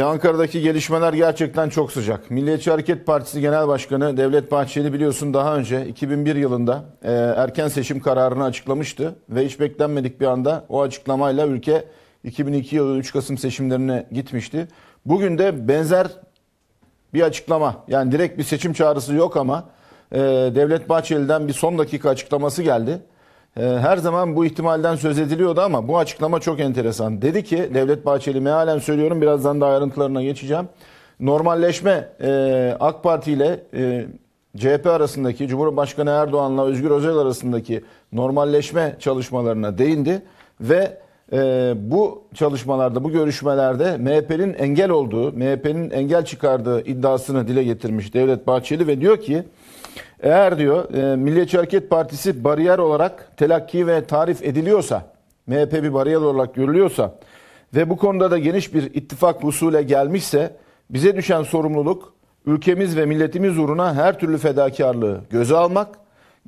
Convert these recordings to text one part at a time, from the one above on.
E, Ankara'daki gelişmeler gerçekten çok sıcak. Milliyetçi Hareket Partisi Genel Başkanı Devlet Bahçeli biliyorsun daha önce 2001 yılında e, erken seçim kararını açıklamıştı. Ve hiç beklenmedik bir anda o açıklamayla ülke 2002 yılı 3 Kasım seçimlerine gitmişti. Bugün de benzer bir açıklama yani direkt bir seçim çağrısı yok ama e, Devlet Bahçeli'den bir son dakika açıklaması geldi. E, her zaman bu ihtimalden söz ediliyordu ama bu açıklama çok enteresan. Dedi ki Devlet Bahçeli mealen söylüyorum birazdan da ayrıntılarına geçeceğim. Normalleşme e, AK Parti ile e, CHP arasındaki Cumhurbaşkanı Erdoğan'la Özgür Özel arasındaki normalleşme çalışmalarına değindi ve e, bu çalışmalarda, bu görüşmelerde MHP'nin engel olduğu, MHP'nin engel çıkardığı iddiasını dile getirmiş Devlet Bahçeli ve diyor ki eğer diyor e, Milliyetçi Hareket Partisi bariyer olarak telakki ve tarif ediliyorsa, MHP bir bariyer olarak görülüyorsa ve bu konuda da geniş bir ittifak usule gelmişse bize düşen sorumluluk ülkemiz ve milletimiz uğruna her türlü fedakarlığı göze almak,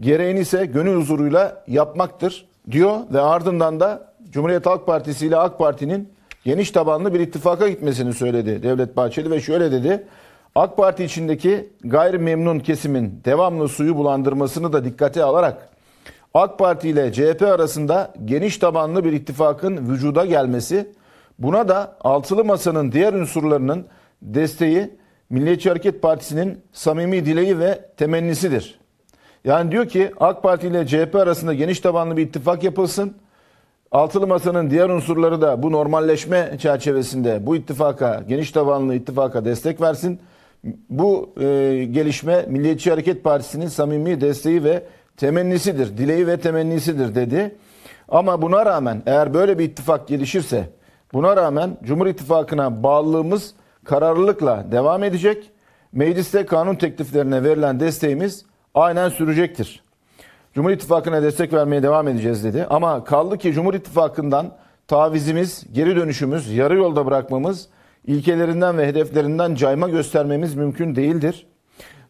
gereğini ise gönül huzuruyla yapmaktır diyor ve ardından da Cumhuriyet Halk Partisi ile AK Parti'nin geniş tabanlı bir ittifaka gitmesini söyledi Devlet Bahçeli ve şöyle dedi. AK Parti içindeki gayrimemnun kesimin devamlı suyu bulandırmasını da dikkate alarak AK Parti ile CHP arasında geniş tabanlı bir ittifakın vücuda gelmesi, buna da altılı masanın diğer unsurlarının desteği Milliyetçi Hareket Partisi'nin samimi dileği ve temennisidir. Yani diyor ki AK Parti ile CHP arasında geniş tabanlı bir ittifak yapılsın. Altılı Masa'nın diğer unsurları da bu normalleşme çerçevesinde bu ittifaka, geniş tabanlı ittifaka destek versin. Bu e, gelişme Milliyetçi Hareket Partisi'nin samimi desteği ve temennisidir, dileği ve temennisidir dedi. Ama buna rağmen eğer böyle bir ittifak gelişirse, buna rağmen Cumhur İttifakı'na bağlılığımız kararlılıkla devam edecek. Mecliste kanun tekliflerine verilen desteğimiz aynen sürecektir. Cumhur İttifakı'na destek vermeye devam edeceğiz dedi. Ama kaldı ki Cumhur İttifakı'ndan tavizimiz, geri dönüşümüz, yarı yolda bırakmamız, ilkelerinden ve hedeflerinden cayma göstermemiz mümkün değildir.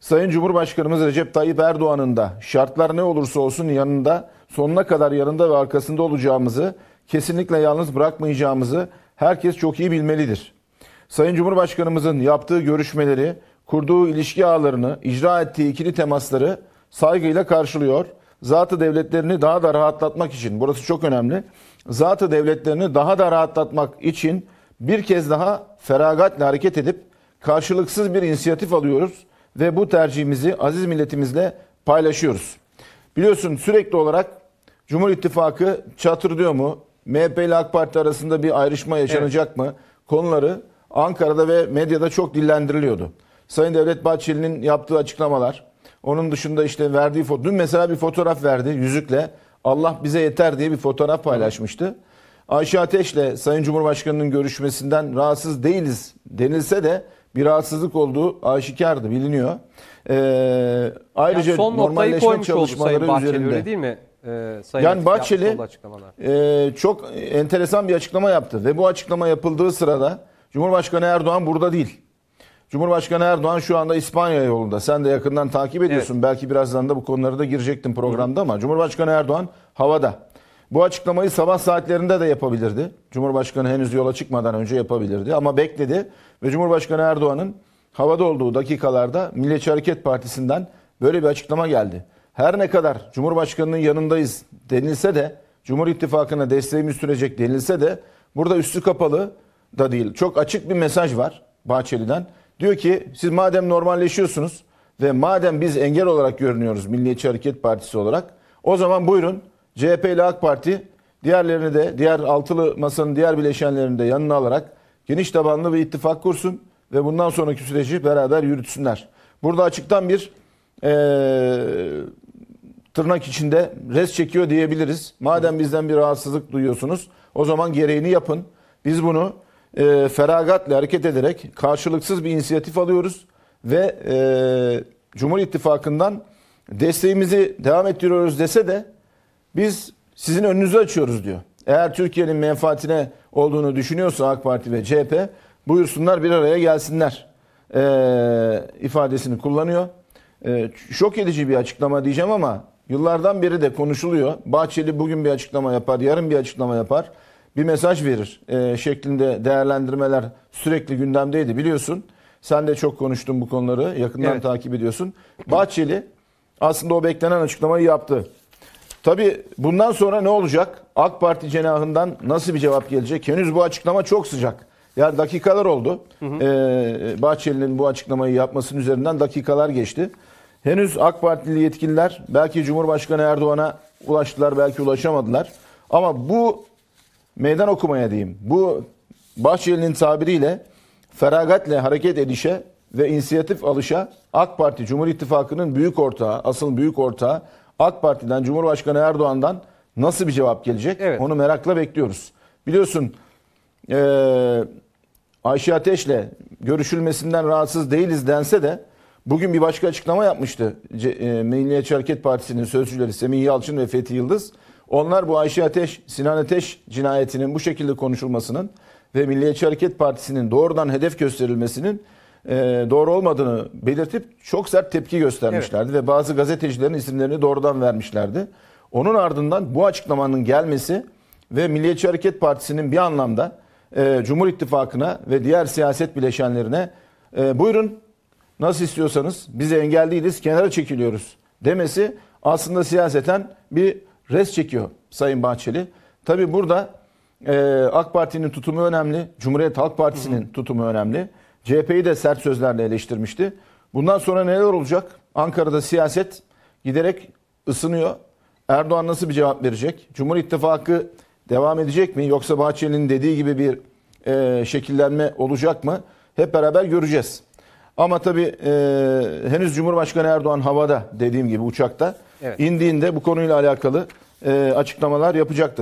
Sayın Cumhurbaşkanımız Recep Tayyip Erdoğan'ın da şartlar ne olursa olsun yanında sonuna kadar yanında ve arkasında olacağımızı, kesinlikle yalnız bırakmayacağımızı herkes çok iyi bilmelidir. Sayın Cumhurbaşkanımızın yaptığı görüşmeleri, kurduğu ilişki ağlarını, icra ettiği ikili temasları saygıyla karşılıyor. Zatı devletlerini daha da rahatlatmak için, burası çok önemli, zatı devletlerini daha da rahatlatmak için bir kez daha feragatle hareket edip karşılıksız bir inisiyatif alıyoruz ve bu tercihimizi aziz milletimizle paylaşıyoruz. Biliyorsun sürekli olarak Cumhur İttifakı çatırdıyor mu? MHP ile AK Parti arasında bir ayrışma yaşanacak evet. mı? Konuları Ankara'da ve medyada çok dillendiriliyordu. Sayın Devlet Bahçeli'nin yaptığı açıklamalar, onun dışında işte verdiği foto, dün mesela bir fotoğraf verdi yüzükle. Allah bize yeter diye bir fotoğraf paylaşmıştı. Ayşe Ateş'le Sayın Cumhurbaşkanı'nın görüşmesinden rahatsız değiliz denilse de bir rahatsızlık olduğu aşikardı, biliniyor. Ee, ayrıca yani son normalleşme çalışmaları Sayın Bahçeli, üzerinde. Öyle değil mi? Ee, Sayın yani Bahçeli e, çok enteresan bir açıklama yaptı ve bu açıklama yapıldığı sırada Cumhurbaşkanı Erdoğan burada değil. Cumhurbaşkanı Erdoğan şu anda İspanya yolunda. Sen de yakından takip ediyorsun. Evet. Belki birazdan da bu konuları da girecektin programda ama Cumhurbaşkanı Erdoğan havada. Bu açıklamayı sabah saatlerinde de yapabilirdi. Cumhurbaşkanı henüz yola çıkmadan önce yapabilirdi ama bekledi ve Cumhurbaşkanı Erdoğan'ın havada olduğu dakikalarda Milliyetçi Hareket Partisi'nden böyle bir açıklama geldi. Her ne kadar Cumhurbaşkanı'nın yanındayız denilse de Cumhur İttifakı'na desteğimiz sürecek denilse de burada üstü kapalı da değil. Çok açık bir mesaj var Bahçeli'den. Diyor ki siz madem normalleşiyorsunuz ve madem biz engel olarak görünüyoruz Milliyetçi Hareket Partisi olarak o zaman buyurun CHP ile AK Parti diğerlerini de diğer altılı masanın diğer bileşenlerini de yanına alarak geniş tabanlı bir ittifak kursun ve bundan sonraki süreci beraber yürütsünler. Burada açıktan bir e, tırnak içinde res çekiyor diyebiliriz. Madem bizden bir rahatsızlık duyuyorsunuz o zaman gereğini yapın. Biz bunu e, feragatla hareket ederek karşılıksız bir inisiyatif alıyoruz ve e, Cumhur İttifakı'ndan desteğimizi devam ettiriyoruz dese de biz sizin önünüzü açıyoruz diyor. Eğer Türkiye'nin menfaatine olduğunu düşünüyorsa AK Parti ve CHP buyursunlar bir araya gelsinler e, ifadesini kullanıyor. E, şok edici bir açıklama diyeceğim ama yıllardan beri de konuşuluyor. Bahçeli bugün bir açıklama yapar, yarın bir açıklama yapar. bir mesaj verir e, şeklinde değerlendirmeler sürekli gündemdeydi biliyorsun. Sen de çok konuştun bu konuları yakından Evet. takip ediyorsun. Bahçeli aslında o beklenen açıklamayı yaptı. Tabii bundan sonra ne olacak? AK Parti cenahından nasıl bir cevap gelecek? Henüz bu açıklama çok sıcak. Yani dakikalar oldu. Ee, Bahçeli'nin bu açıklamayı yapmasının üzerinden dakikalar geçti. Henüz AK Partili yetkililer belki Cumhurbaşkanı Erdoğan'a ulaştılar, belki ulaşamadılar. Ama bu meydan okumaya diyeyim. Bu Bahçeli'nin tabiriyle feragatle hareket edişe ve inisiyatif alışa AK Parti Cumhur İttifakı'nın büyük ortağı, asıl büyük ortağı AK Parti'den Cumhurbaşkanı Erdoğan'dan nasıl bir cevap gelecek? Evet. Onu merakla bekliyoruz. Biliyorsun eee Ayşe Ateş'le görüşülmesinden rahatsız değiliz dense de bugün bir başka açıklama yapmıştı. C- e, Milliyetçi Hareket Partisi'nin sözcüleri Semih Yalçın ve Fethi Yıldız. Onlar bu Ayşe Ateş, Sinan Ateş cinayetinin bu şekilde konuşulmasının ve Milliyetçi Hareket Partisi'nin doğrudan hedef gösterilmesinin e, doğru olmadığını belirtip çok sert tepki göstermişlerdi ve bazı gazetecilerin isimlerini doğrudan vermişlerdi. Onun ardından bu açıklamanın gelmesi ve Milliyetçi Hareket Partisi'nin bir anlamda e, Cumhur İttifakı'na ve diğer siyaset bileşenlerine e, buyurun nasıl istiyorsanız bize engel değiliz kenara çekiliyoruz demesi aslında siyaseten bir res çekiyor Sayın Bahçeli. Tabi burada e, AK Parti'nin tutumu önemli, Cumhuriyet Halk Partisi'nin tutumu önemli. CHP'yi de sert sözlerle eleştirmişti. Bundan sonra neler olacak? Ankara'da siyaset giderek ısınıyor. Erdoğan nasıl bir cevap verecek? Cumhur İttifakı devam edecek mi? Yoksa Bahçeli'nin dediği gibi bir e, şekillenme olacak mı? Hep beraber göreceğiz. Ama tabii e, henüz Cumhurbaşkanı Erdoğan havada dediğim gibi uçakta Evet. indiğinde bu konuyla alakalı e, açıklamalar yapacaktır.